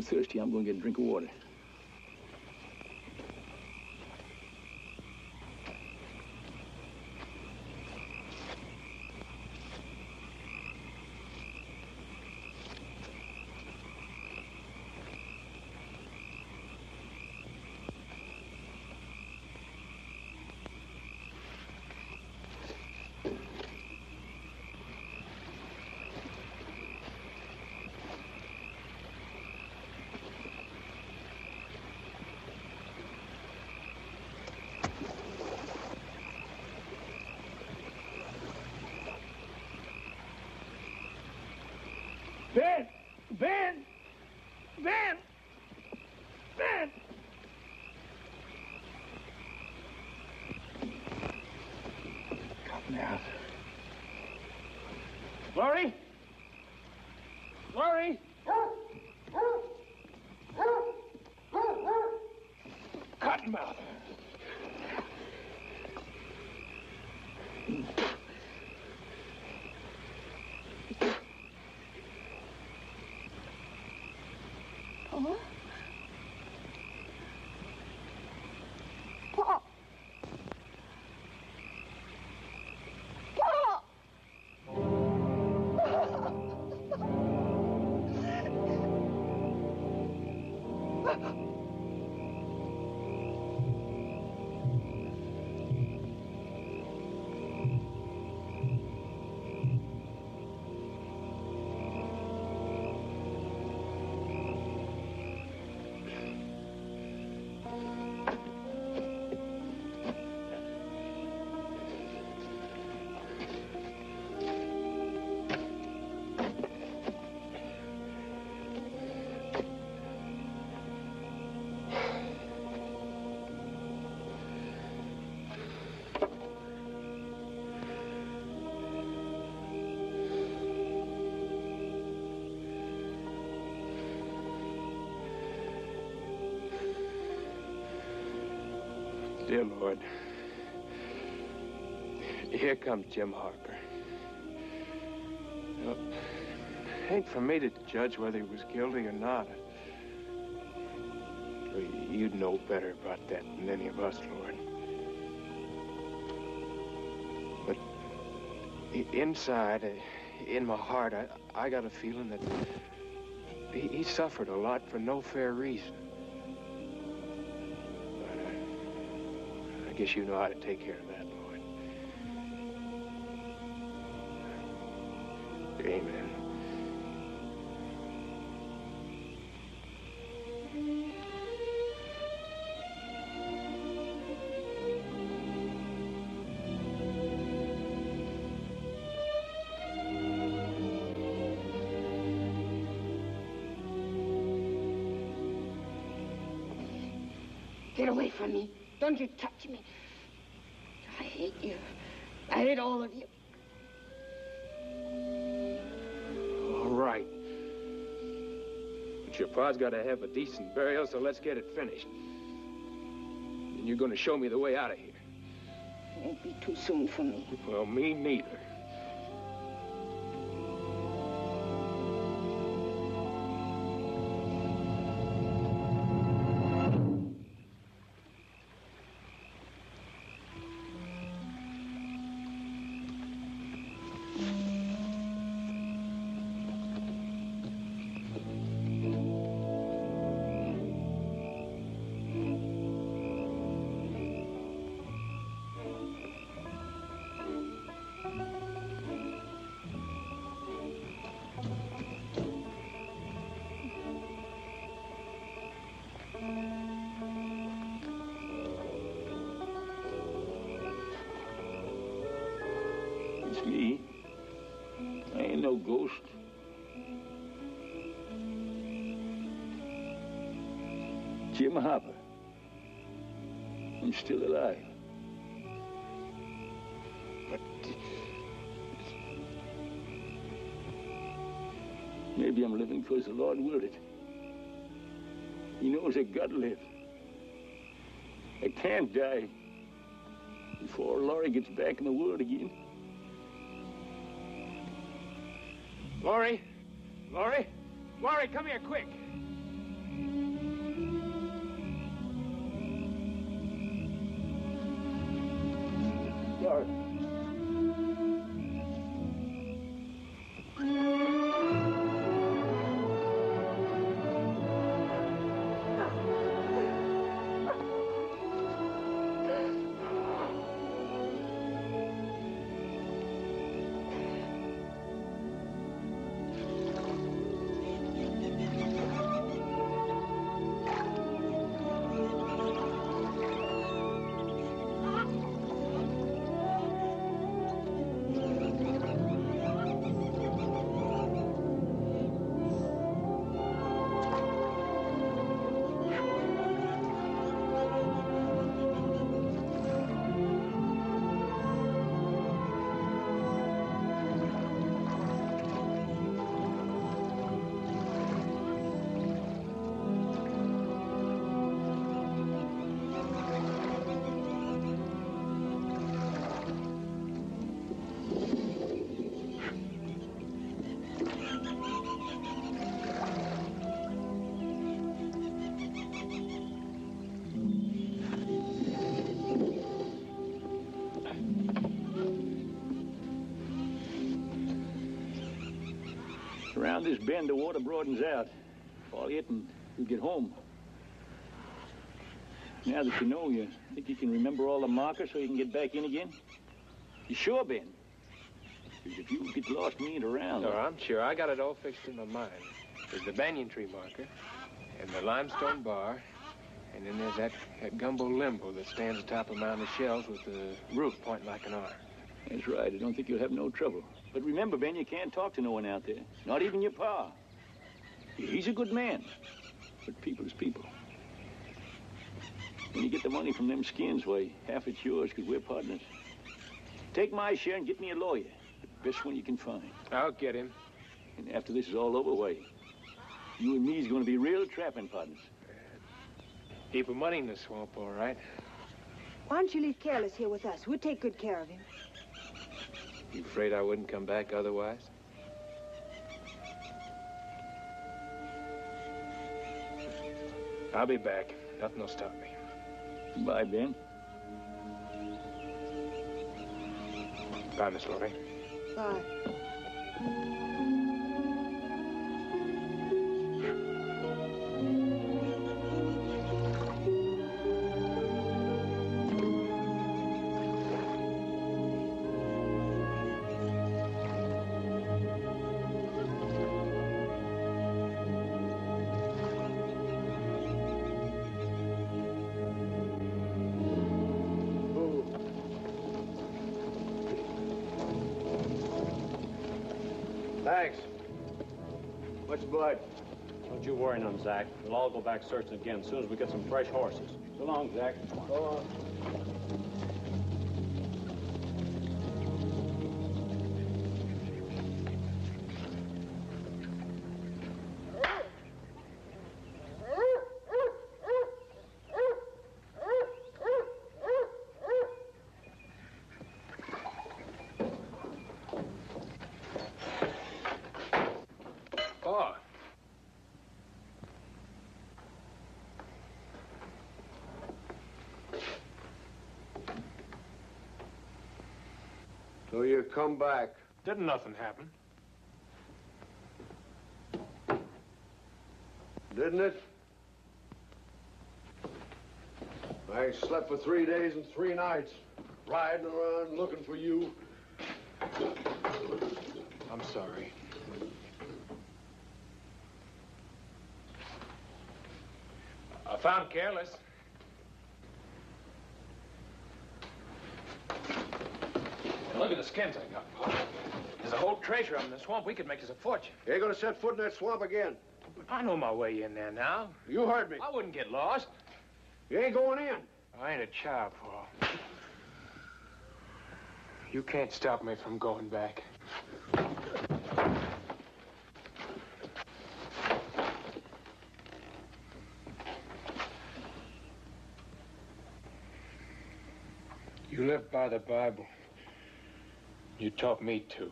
I'm thirsty. I'm going to get a drink of water. Ben! Ben! Ben! Ben! Cottonmouth. Laurie? Laurie? Cottonmouth. Dear Lord, here comes Jim Harper. Well, it ain't for me to judge whether he was guilty or not. You'd know better about that than any of us, Lord. But inside, uh, in my heart, I, I got a feeling that he suffered a lot for no fair reason. Guess you know how to take care of that, Lord. Amen. Get away from me. Don't you touch me. I hate you. I hate all of you. All right. But your pa's got to have a decent burial, so let's get it finished. And you're going to show me the way out of here. It won't be too soon for me. Well, me neither. Jim Harper. I'm still alive. But Maybe I'm living because the Lord willed it. He knows I gotta live. I can't die before Laurie gets back in the world again. Laurie? Laurie? Laurie, come here quick. Sorry. Around this bend, the water broadens out. Follow it and you'll get home. Now that you know, you think you can remember all the markers so you can get back in again? You sure, Ben? Because if you get lost me and around... No, I'm sure. I got it all fixed in my mind. There's the banyan tree marker, and the limestone bar, and then there's that, that gumbo limbo that stands atop a mound of shells with the roof pointing like an R. That's right. I don't think you'll have no trouble. But remember, Ben, you can't talk to no one out there. Not even your pa. He's a good man. But people's people. When you get the money from them skins, why, half it's yours, because we're partners. Take my share and get me a lawyer. The best one you can find. I'll get him. And after this is all over, why, you and me's going to be real trapping partners. Heap of money in the swamp, all right. Why don't you leave Careless here with us? We'll take good care of him. You afraid I wouldn't come back otherwise? I'll be back. Nothing will stop me. Bye, Ben. Bye, Miss Lorraine. Bye. Thanks. Much blood. Don't you worry none, Zach. We'll all go back searching again as soon as we get some fresh horses. So long, Zach. So long. So you come back. Didn't nothing happen. Didn't it? I slept for three days and three nights, riding around looking for you. I'm sorry. I found Careless. Look at the skins I got, Pa. There's a whole treasure them in the swamp. We could make us a fortune. You ain't gonna set foot in that swamp again. I know my way in there now. You heard me. I wouldn't get lost. You ain't going in. I ain't a child, Pa. You can't stop me from going back. You live by the Bible. You taught me to.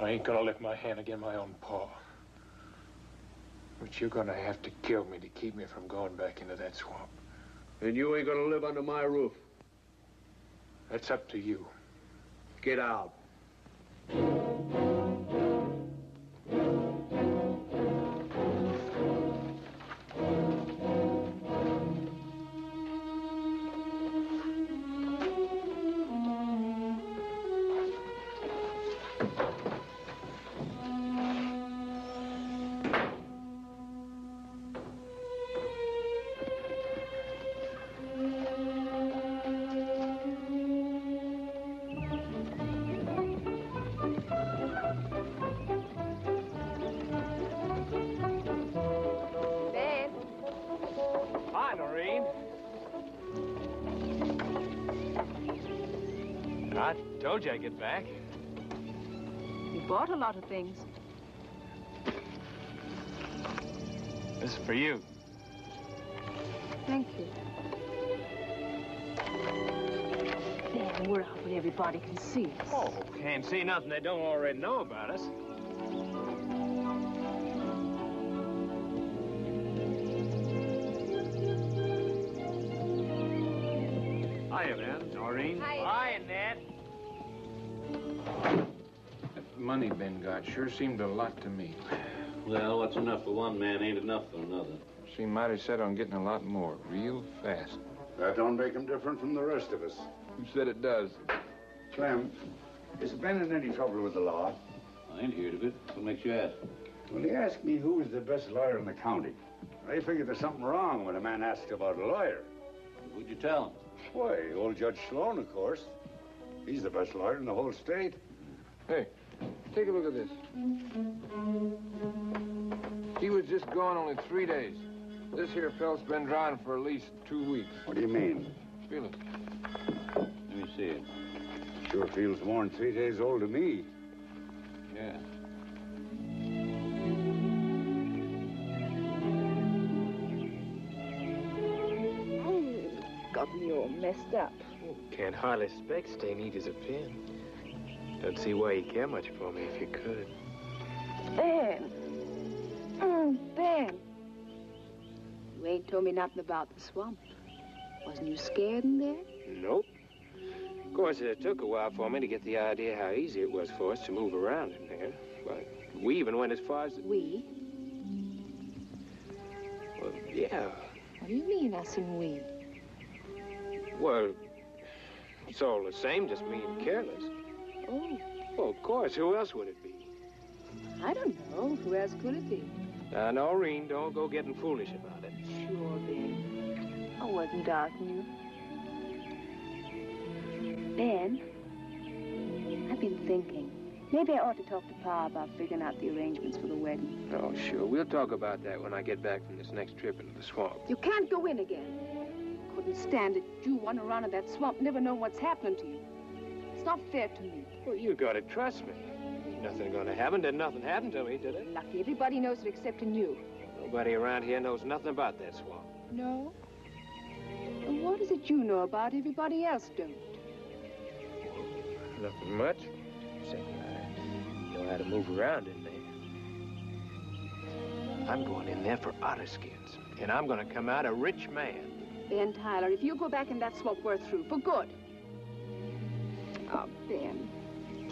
I ain't gonna lift my hand against my own paw. But you're gonna have to kill me to keep me from going back into that swamp. And you ain't gonna live under my roof. That's up to you. Get out. Told you I'd get back. You bought a lot of things. This is for you. Thank you. Ben, we're out where everybody can see us. Oh, can't see nothing they don't already know about us. Hiya, man. Noreen. Hi, Ned. That money Ben got sure seemed a lot to me. Well, what's enough for one man ain't enough for another. Seemed mighty set on getting a lot more, real fast. That don't make him different from the rest of us. Who said it does? Clem, is Ben in any trouble with the law? I ain't heard of it. What makes you ask? Well, he asked me who was the best lawyer in the county. I figured there's something wrong when a man asks about a lawyer. Who'd you tell him? Why, old Judge Sloan, of course. He's the best lawyer in the whole state. Hey, take a look at this. He was just gone only three days. This here fellow's been drying for at least two weeks. What do you mean? Feel it. Let me see it. Sure feels more than three days old to me. Yeah. Got me all messed up. Can't hardly expect stay neat as a pin. Don't see why you care much for me if you could. Ben. Oh, Ben. You ain't told me nothing about the swamp. Wasn't you scared in there? Nope. Of course, it took a while for me to get the idea how easy it was for us to move around in there. But we even went as far as... We? Well, yeah. What do you mean, us and we? Well, it's all the same, just being careless. Oh, Well, of course, who else would it be? I don't know. Who else could it be? Now, Noreen, don't go getting foolish about it. Sure, Ben. I wasn't doubting you. Ben, I've been thinking. Maybe I ought to talk to Pa about figuring out the arrangements for the wedding. Oh, sure. We'll talk about that when I get back from this next trip into the swamp. You can't go in again. Couldn't stand it. You wander around in that swamp, never know what's happening to you. It's not fair to me. Well, you gotta trust me. Ain't nothing gonna happen. Did nothing happen to me, did it? Lucky everybody knows it except in you. Nobody around here knows nothing about that swamp. No? And what is it you know about everybody else don't? Nothing much. Except I know how to move around in there. I'm going in there for otter skins. And I'm gonna come out a rich man. Ben Tyler, if you go back in that swamp, we're through for good. Oh, Ben,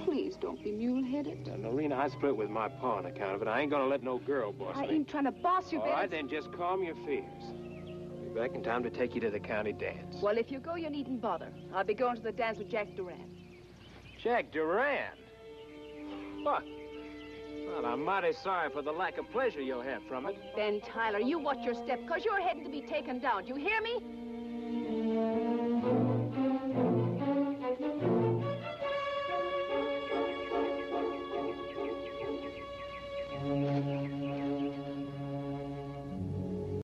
please don't be mule-headed. Uh, now, Norina, I split with my pa on account of it. I ain't gonna let no girl boss I me. I ain't trying to boss you, All Ben. right, then just calm your fears. I'll be back in time to take you to the county dance. Well, if you go, you needn't bother. I'll be going to the dance with Jack Duran. Jack Duran? What? Well, I'm mighty sorry for the lack of pleasure you'll have from it. Ben Tyler, you watch your step, because you're heading to be taken down. Do you hear me?